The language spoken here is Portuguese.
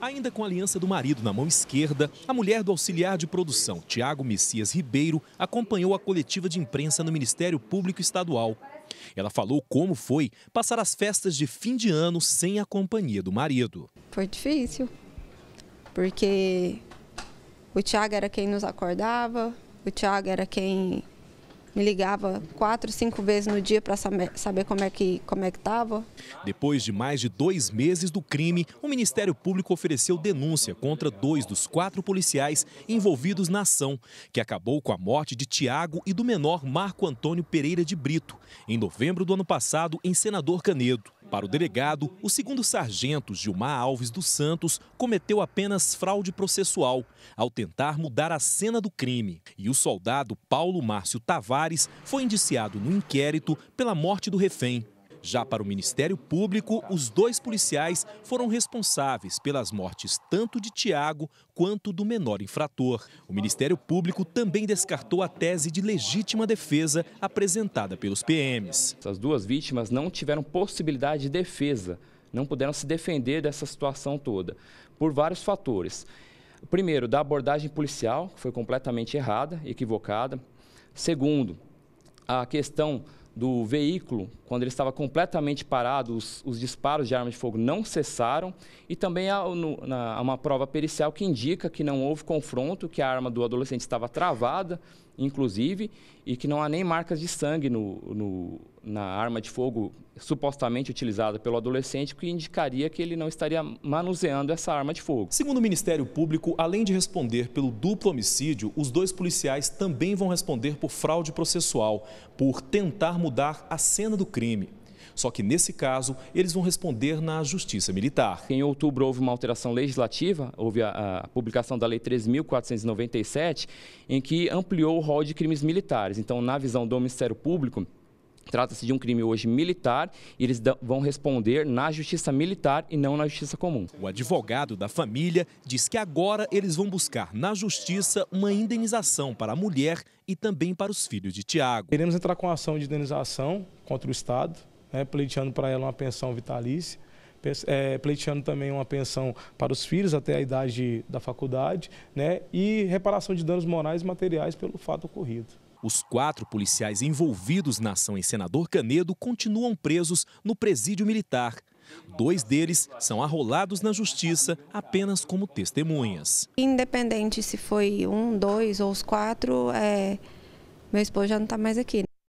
Ainda com a aliança do marido na mão esquerda, a mulher do auxiliar de produção, Tiago Messias Ribeiro, acompanhou a coletiva de imprensa no Ministério Público Estadual. Ela falou como foi passar as festas de fim de ano sem a companhia do marido. Foi difícil, porque o Tiago era quem nos acordava, o Tiago era quem me ligava quatro, cinco vezes no dia para saber como é que como é que estava. Depois de mais de dois meses do crime, o Ministério Público ofereceu denúncia contra dois dos quatro policiais envolvidos na ação, que acabou com a morte de Tiago e do menor Marco Antônio Pereira de Brito, em novembro do ano passado, em Senador Canedo. Para o delegado, o segundo sargento Gilmar Alves dos Santos cometeu apenas fraude processual ao tentar mudar a cena do crime. E o soldado Paulo Márcio Tavares foi indiciado no inquérito pela morte do refém. Já para o Ministério Público, os dois policiais foram responsáveis pelas mortes tanto de Tiago quanto do menor infrator. O Ministério Público também descartou a tese de legítima defesa apresentada pelos PMs. As duas vítimas não tiveram possibilidade de defesa, não puderam se defender dessa situação toda, por vários fatores. Primeiro, da abordagem policial, que foi completamente errada, equivocada. Segundo, a questão do veículo, quando ele estava completamente parado, os, os disparos de arma de fogo não cessaram. E também há, no, na, há uma prova pericial que indica que não houve confronto, que a arma do adolescente estava travada, inclusive, e que não há nem marcas de sangue no, no, na arma de fogo supostamente utilizada pelo adolescente, que indicaria que ele não estaria manuseando essa arma de fogo. Segundo o Ministério Público, além de responder pelo duplo homicídio, os dois policiais também vão responder por fraude processual, por tentar mudar a cena do crime. Só que nesse caso, eles vão responder na Justiça Militar. Em outubro houve uma alteração legislativa, houve a, a publicação da Lei 3.497, em que ampliou o rol de crimes militares. Então, na visão do Ministério Público, Trata-se de um crime hoje militar e eles vão responder na justiça militar e não na justiça comum. O advogado da família diz que agora eles vão buscar na justiça uma indenização para a mulher e também para os filhos de Tiago. Queremos entrar com ação de indenização contra o Estado, né, pleiteando para ela uma pensão vitalícia, é, pleiteando também uma pensão para os filhos até a idade da faculdade né, e reparação de danos morais e materiais pelo fato ocorrido. Os quatro policiais envolvidos na ação em Senador Canedo continuam presos no presídio militar. Dois deles são arrolados na justiça apenas como testemunhas. Independente se foi um, dois ou os quatro, é... meu esposo já não está mais aqui.